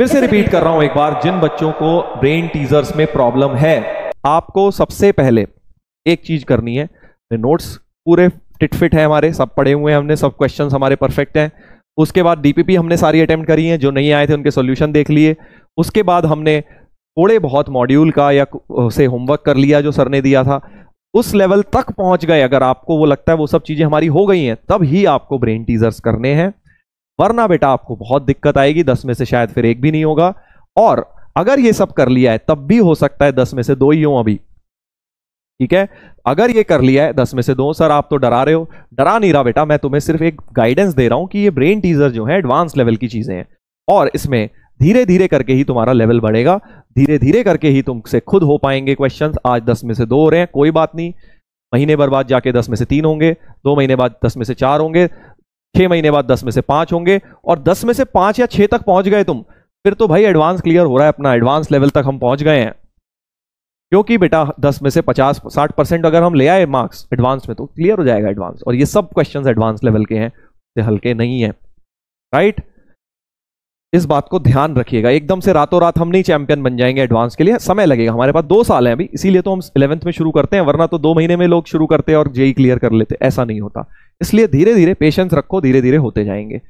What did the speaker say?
फिर से रिपीट कर रहा हूँ एक बार, जिन बच्चों को ब्रेन टीजर्स में प्रॉब्लम है, आपको सबसे पहले एक चीज़ करनी है। नोट्स पूरे टिटफिट है हमारे, सब पढ़े हुए हैं हमने, सब क्वेश्चन हमारे परफेक्ट हैं। उसके बाद डीपीपी हमने सारी अटेम्प्ट करी है, जो नहीं आए थे उनके सोल्यूशन देख लिए। उसके बाद हमने थोड़े बहुत मॉड्यूल का या से होमवर्क कर लिया, जो सर ने दिया था। उस लेवल तक पहुँच गए, अगर आपको वो लगता है वो सब चीज़ें हमारी हो गई हैं, तब ही आपको ब्रेन टीजर्स करने हैं। वरना बेटा आपको बहुत दिक्कत आएगी, दस में से शायद फिर एक भी नहीं होगा। और अगर ये सब कर लिया है, तब भी हो सकता है दस में से दो ही हो अभी। ठीक है? अगर ये कर लिया है, दस में से दो, सर आप तो डरा रहे हो। डरा नहीं रहा बेटा, मैं तुम्हें सिर्फ़ एक गाइडेंस दे रहा हूँ कि ये ब्रेन टीजर जो है एडवांस लेवल की चीज़ें हैं। और इसमें धीरे धीरे करके ही तुम्हारा लेवल बढ़ेगा। धीरे धीरे करके ही तुमसे खुद हो पाएँगे क्वेश्चन आज दस में से दो हो रहे हैं, कोई बात नहीं। महीने भर बाद जाके दस में से तीन होंगे, दो महीने बाद दस में से चार होंगे। छह महीने बाद दस में से पाँच होंगे और दस में से पाँच या छह तक पहुँच गए तुम, फिर तो भाई एडवांस क्लियर हो रहा है अपना एडवांस लेवल तक हम पहुँच गए हैं। क्योंकि बेटा दस में से पचास, साठ परसेंट अगर हम ले आए मार्क्स एडवांस में तो क्लियर हो जाएगा एडवांस और ये सब क्वेश्चंस एडवांस लेवल के हैं हल्के नहीं है। राइट इस बात को ध्यान रखिएगा। एकदम से रातों रात हम नहीं चैंपियन बन जाएँगे एडवांस के लिए। समय लगेगा। हमारे पास दो साल है अभी। इसीलिए तो हम इलेवंथ में शुरू करते हैं, वरना तो दो महीने में लोग शुरू करते हैं और जेई क्लियर कर लेते ऐसा नहीं होता। इसलिए धीरे धीरे पेशेंस रखो धीरे धीरे होते जाएँगे।